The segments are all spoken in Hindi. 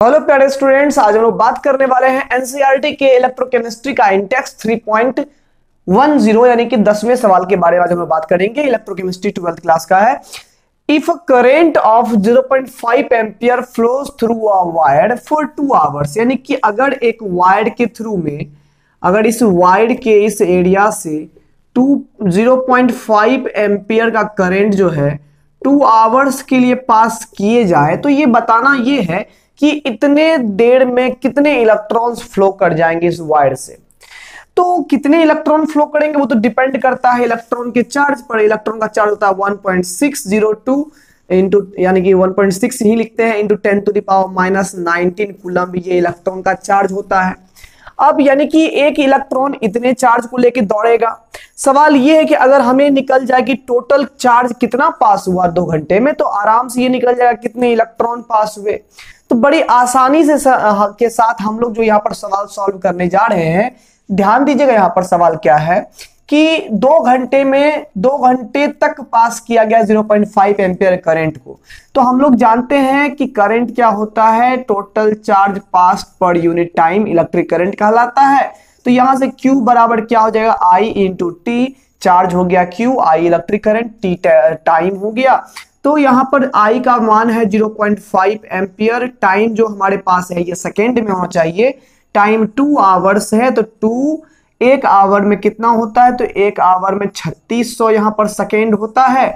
हेलो प्यारे स्टूडेंट्स, आज हम लोग बात करने वाले हैं एनसीईआरटी के इलेक्ट्रोकेमिस्ट्री का इंटेक्स 3.10 यानी कि दसवें सवाल के बारे में आज हम लोग बात करेंगे। इलेक्ट्रोकेमिस्ट्री ट्वेल्थ क्लास का है। If a current of 0.5 ampere flows through a wire for two hours यानी कि अगर एक वायर के थ्रू में, अगर इस वायर के इस एरिया से टू 0.5 एम्पियर का करेंट जो है टू आवर्स के लिए पास किए जाए तो ये बताना ये है कि इतने देर में कितने इलेक्ट्रॉन्स फ्लो कर जाएँगे इस वायर से? तो कितने इलेक्ट्रॉन फ्लो करेंगे वो तो डिपेंड करता है इलेक्ट्रॉन के चार्ज पर। इलेक्ट्रॉन का चार्ज होता है 1.602 इंटू यानी कि 1.6 ही लिखते हैं into ten to the power minus nineteen coulomb ये इलेक्ट्रॉन का चार्ज होता है। अब यानी कि एक इलेक्ट्रॉन इतने चार्ज को लेके दौड़ेगा। सवाल ये है कि अगर हमें निकल जाए कि टोटल चार्ज कितना पास हुआ दो घंटे में तो आराम से ये निकल जाएगा कितने इलेक्ट्रॉन पास हुए। तो बड़ी आसानी से के साथ हम लोग जो यहाँ पर सवाल सॉल्व करने जा रहे हैं, ध्यान दीजिएगा यहाँ पर सवाल क्या है कि दो घंटे में, दो घंटे तक पास किया गया 0.5 एम्पियर करंट को। तो हम लोग जानते हैं कि करंट क्या होता है? टोटल चार्ज पास per unit time electric current कहलाता है। तो यहाँ से Q बराबर क्या हो जाएगा? I इंटू टी चार्ज हो गया Q, I electric current, T time हो गया। तो यहाँ पर I का मान है 0.5 पॉइंट एम्पियर टाइम जो हमारे पास है, ये सेकेंड में होना चाहिए। टाइम टू आवर्स है तो टू एक आवर में कितना होता है? तो एक आवर में 3600 यहाँ पर सेकेंड होता है।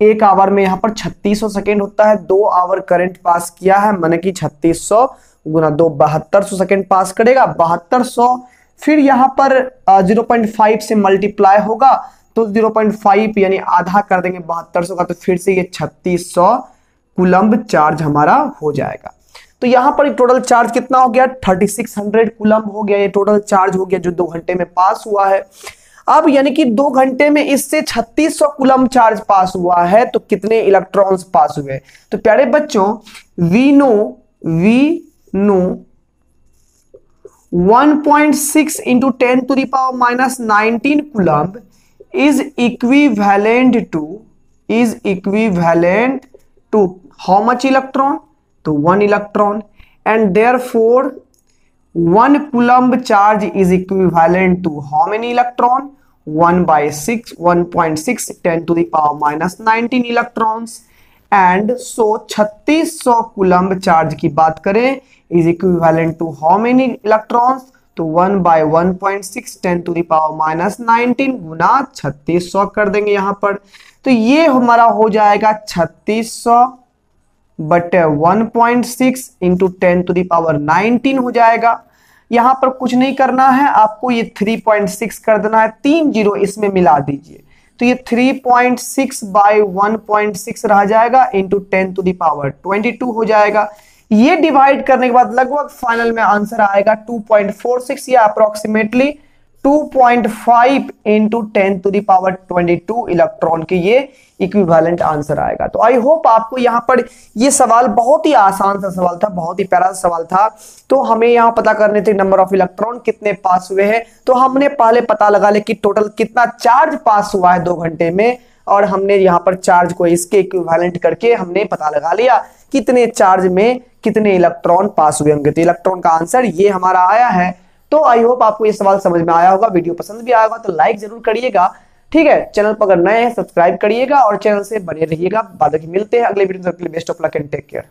एक आवर में यहाँ पर 3600 सेकेंड होता है। दो आवर करंट पास किया है, मैंने कि 3600 गुना दो, बहत्तर सौ सेकेंड पास करेगा, बहत्तर सौ। फिर यहाँ पर 0.5 से मल्टीप्लाई होगा। तो 0.5 यानी आधा कर देंगे बहत्तर का तो फिर से ये छत्तीस कुलम्ब चार्ज हमारा हो जाएगा। तो यहाँ पर टोटल चार्ज कितना हो गया? 3600 कुलम्ब हो गया, ये टोटल चार्ज हो गया जो दो घंटे में पास हुआ है। अब यानी कि दो घंटे में इससे 3600 कुलम चार्ज पास हुआ है तो कितने इलेक्ट्रॉन्स पास हुए? तो प्यारे बच्चों we know we know 1.6 point six into ten to the power minus nineteen coulomb is equivalent to is equivalent to how much electron तो one electron and therefore one coulomb charge is equivalent to how many electron one by six one point six ten to the power minus nineteen electron and so छत्तीस सौ कुलम्ब चार्ज की बात करें is equivalent to how many electron तो one by one point six ten to the power minus nineteen गुना छत्तीस सौ कर देंगे यहाँ पर। तो ये हमारा हो जाएगा छत्तीस सौ बटे one point six into ten to the power nineteen हो जाएगा। यहाँ पर कुछ नहीं करना है, आपको ये थ्री पॉइंट सिक्स कर देना है, तीन ज़ीरो इसमें मिला दीजिए। तो ये three point six by one point six रह जाएगा into ten to the power twenty two हो जाएगा। ये डिवाइड करने के बाद लगभग फाइनल में आंसर आएगा 2.46 या approximately 2.5 point five into ten to the power twenty electron के ये इक्विवेलेंट आंसर आएगा। तो आई होप आपको यहाँ पर ये सवाल बहुत ही आसान सा सवाल था, बहुत ही प्यारा सवाल था। तो हमें यहाँ पता करने थे नंबर ऑफ़ इलेक्ट्रॉन कितने पास हुए हैं। तो हमने पहले पता लगा ले कि टोटल कितना चार्ज पास हुआ है दो घंटे में, और हमने यहाँ पर चार्ज को इसके इक्विवेलेंट करके हमने पता लगा लिया कितने चार्ज में कितने इलेक्ट्रॉन पास हुए होंगे? तो इलेक्ट्रॉन का आंसर ये हमारा आया है। तो आई होप आपको ये सवाल समझ में आया होगा वीडियो पसंद भी आएगा तो लाइक ज़रूर करिएगा। ठीक है चैनल पर अगर नए हैं सब्सक्राइब करिएगा और चैनल से बने रहिएगा। बाद मिलते हैं अगले वीडियो में best of luck and take care